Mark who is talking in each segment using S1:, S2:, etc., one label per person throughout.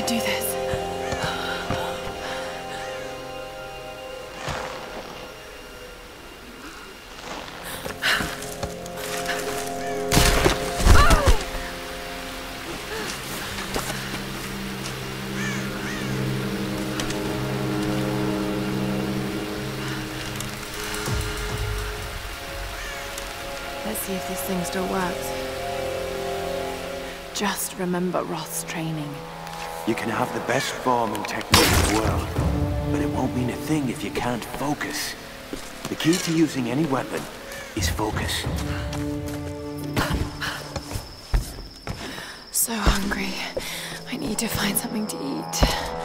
S1: I do this. Let's see if this thing still works. Just remember Roth's training.
S2: You can have the best form and technique in the world, but it won't mean a thing if you can't focus. The key to using any weapon is focus.
S3: So hungry. I need to find something to eat.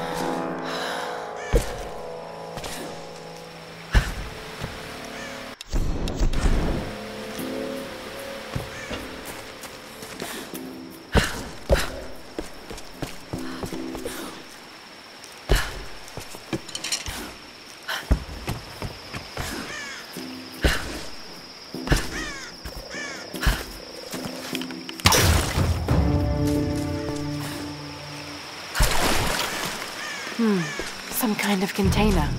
S3: Hmm. Some kind of container.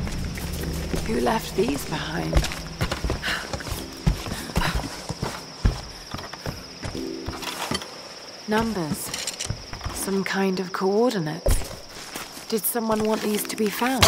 S3: Who left these behind? Numbers. Some kind of coordinates. Did someone want these to be found?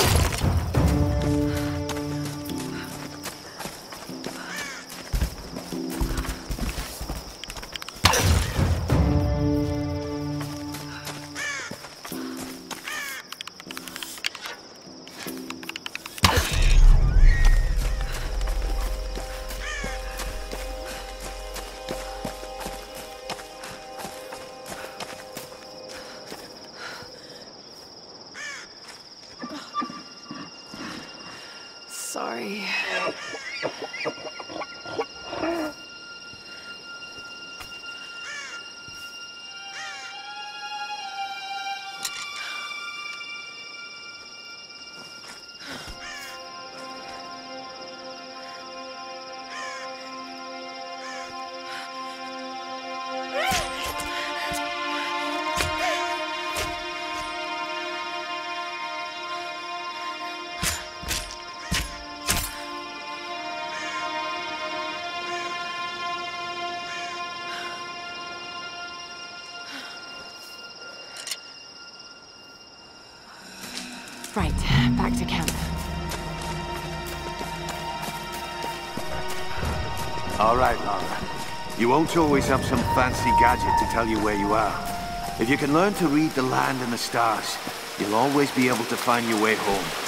S2: You won't always have some fancy gadget to tell you where you are. If you can learn to read the land and the stars, you'll always be able to find your way home.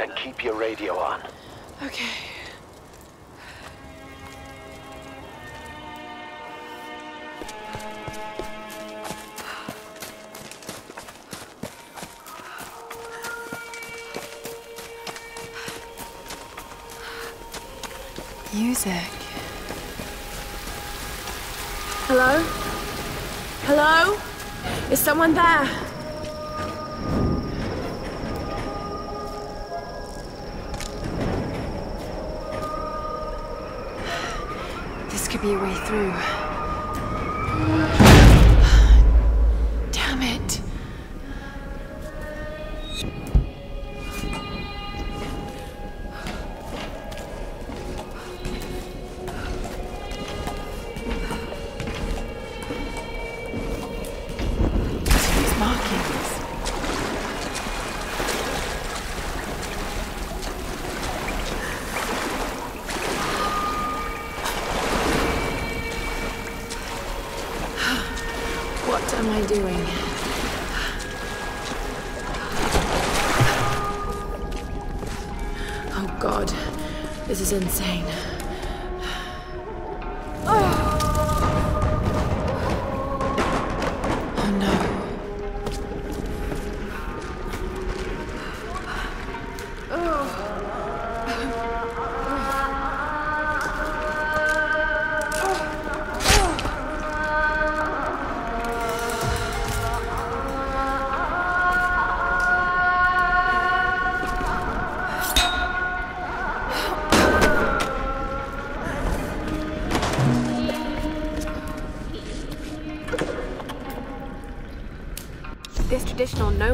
S4: And keep your radio on.
S1: Okay.
S3: Music.
S1: Hello? Hello? Is someone there?
S3: This could be a way through. Am I doing? Oh god, this is insane.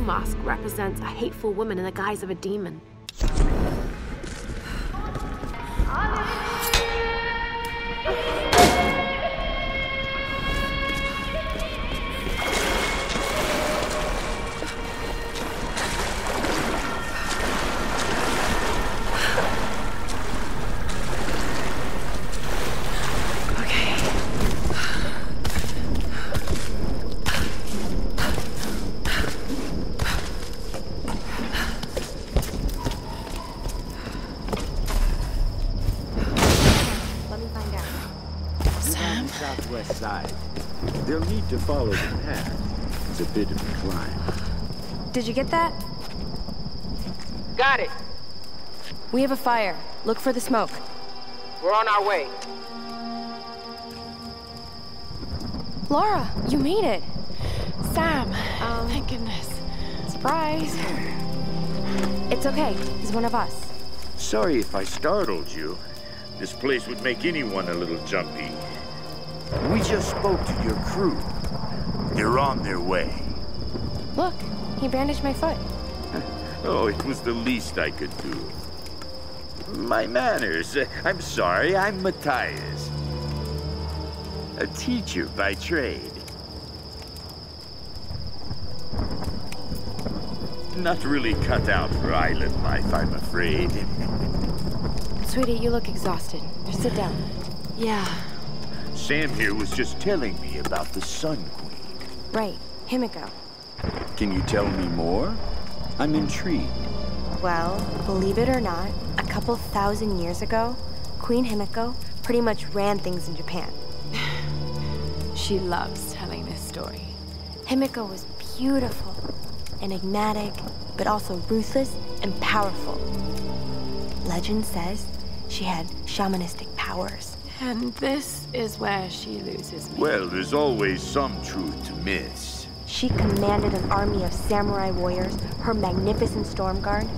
S1: Mask represents a hateful woman in the guise of a demon.
S5: To follow the path. It's a bit of a climb.
S6: Did you get that?
S7: Got it.
S6: We have a fire. Look for the smoke.
S7: We're on our way.
S6: Lara, you made it.
S3: Sam! Um, thank goodness.
S6: Surprise. It's okay. He's one of us.
S5: Sorry if I startled you. This place would make anyone a little jumpy. We just spoke to your crew. They're on their way.
S6: Look, he bandaged my foot.
S5: Oh, it was the least I could do. My manners. I'm sorry, I'm Matthias. A teacher by trade. Not really cut out for island life, I'm afraid.
S6: Sweetie, you look exhausted. Sit down.
S3: Yeah.
S5: Sam here was just telling me about the Sun Queen.
S6: Right, Himiko.
S5: Can you tell me more? I'm intrigued.
S6: Well, believe it or not, a couple thousand years ago, Queen Himiko pretty much ran things in Japan.
S3: She loves telling this story.
S6: Himiko was beautiful, enigmatic, but also ruthless and powerful. Legend says she had shamanistic powers.
S3: And this is where she loses me.
S5: Well, there's always some truth to myths.
S6: She commanded an army of samurai warriors, her magnificent storm guard.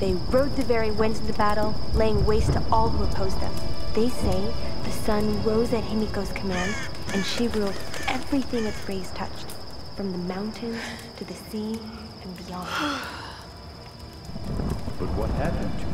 S6: They rode the very winds of the battle, laying waste to all who opposed them. They say the sun rose at Himiko's command, and she ruled everything its rays touched, from the mountains to the sea and beyond.
S5: But what happened to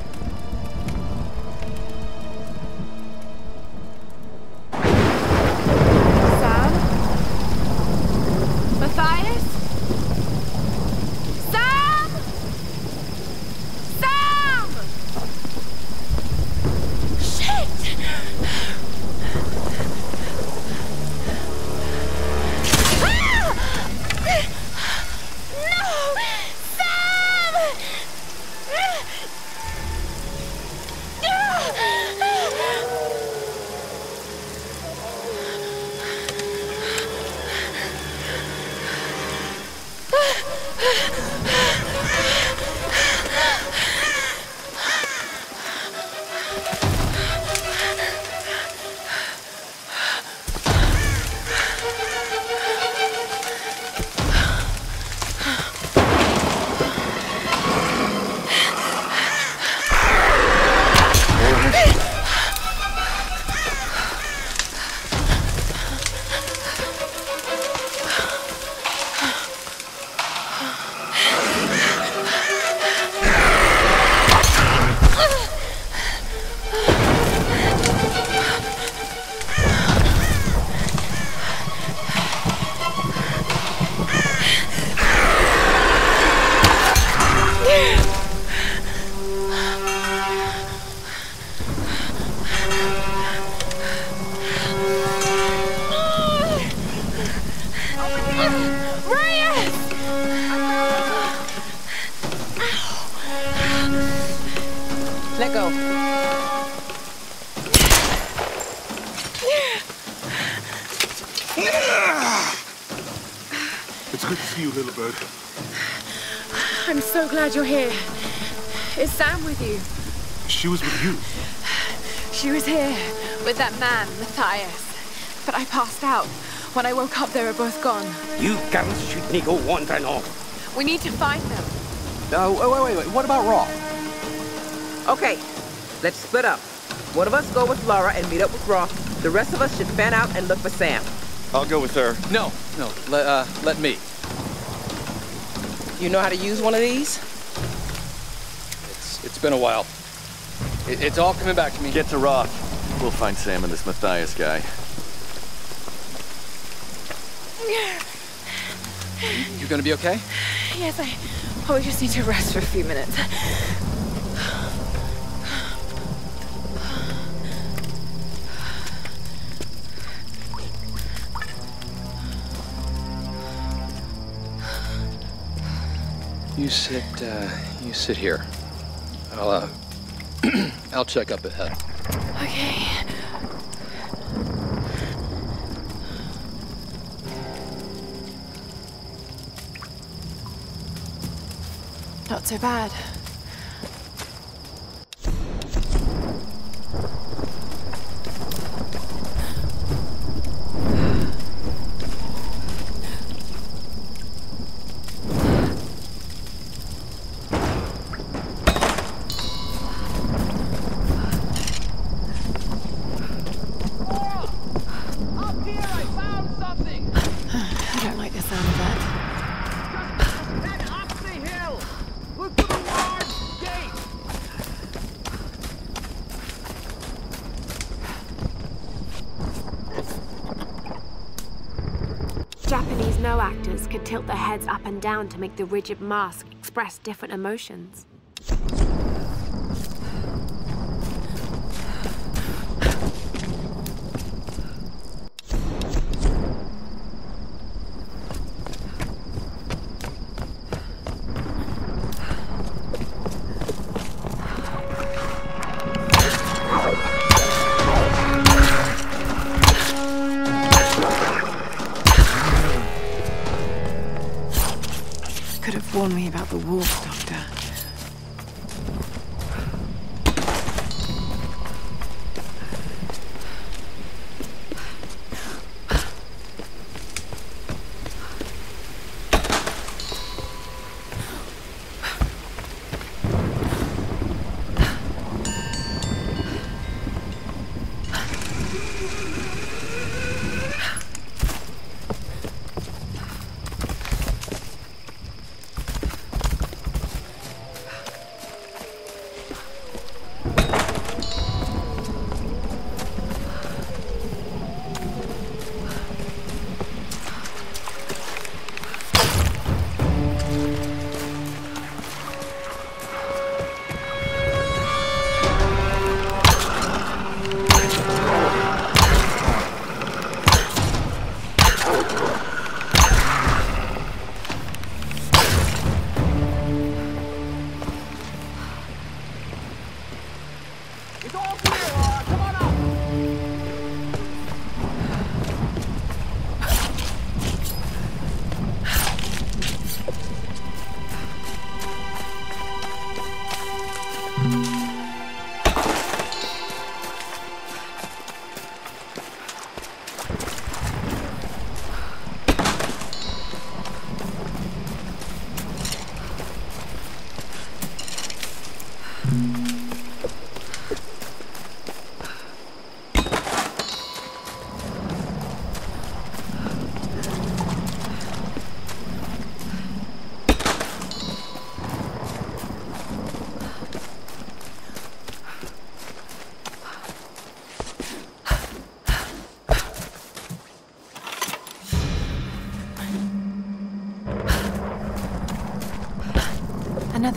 S3: so glad you're here. Is Sam with you?
S8: She was with you.
S3: She was here with that man, Matthias. But I passed out. When I woke up, they were both gone.
S9: You girls should me go wandering off.
S3: We need to find them.
S10: No, wait, wait, wait. What about Roth?
S7: Okay, let's split up. One of us go with Lara and meet up with Roth. The rest of us should fan out and look for Sam.
S10: I'll go with her. No, no. Let, uh, let me.
S7: You know how to use one of these?
S10: It's, it's been a while. It, it's all coming back to me.
S11: Get to Roth. We'll find Sam and this Matthias guy.
S10: You gonna be okay?
S3: Yes, I Oh, probably just need to rest for a few minutes.
S10: You sit, uh, you sit here. I'll, uh, I'll check up ahead.
S3: Okay. Not so bad.
S9: Up here, I found something!
S12: I don't like the sound of that.
S9: Head up the hill! Look for the large gate!
S6: Noh actors could tilt their heads up and down to make the rigid mask express different emotions.
S12: Warned me about the wolf, Doctor.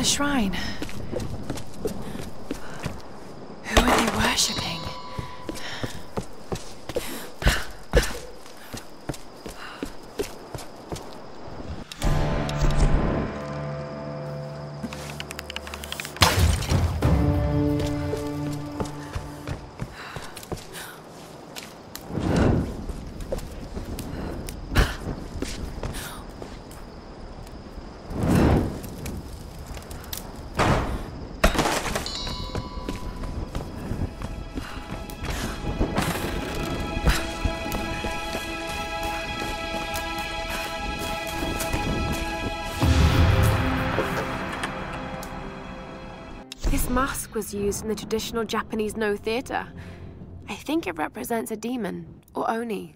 S3: Another shrine.
S1: Was used in the traditional Japanese Noh theater. I think it represents a demon, or Oni.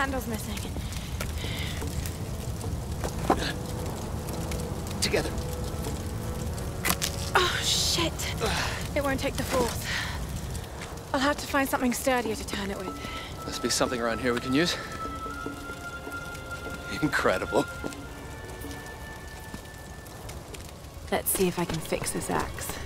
S1: handle's missing.
S10: Together.
S1: Oh, shit. It won't take the force. I'll have to find something sturdier to turn it with.
S10: Must be something around here we can use. Incredible.
S3: Let's see if I can fix this axe.